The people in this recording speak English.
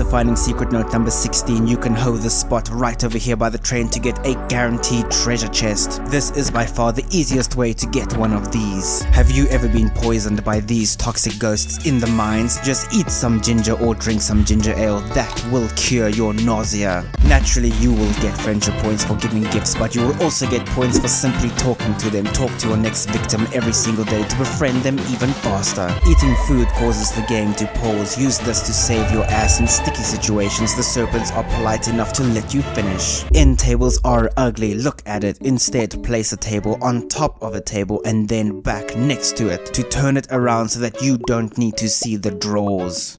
After finding secret note number 16, you can hold the spot right over here by the train to get a guaranteed treasure chest. This is by far the easiest way to get one of these. Have you ever been poisoned by these toxic ghosts in the mines? Just eat some ginger or drink some ginger ale. That will cure your nausea. Naturally, you will get friendship points for giving gifts, but you will also get points for simply talking to them. Talk to your next victim every single day to befriend them even faster. Eating food causes the game to pause. Use this to save your ass in sticky situations. The serpents are polite enough to let you finish. End tables are ugly. Look at it. Instead, place a table on top of a table and then back next to it to turn it around so that you don't need to see the drawers.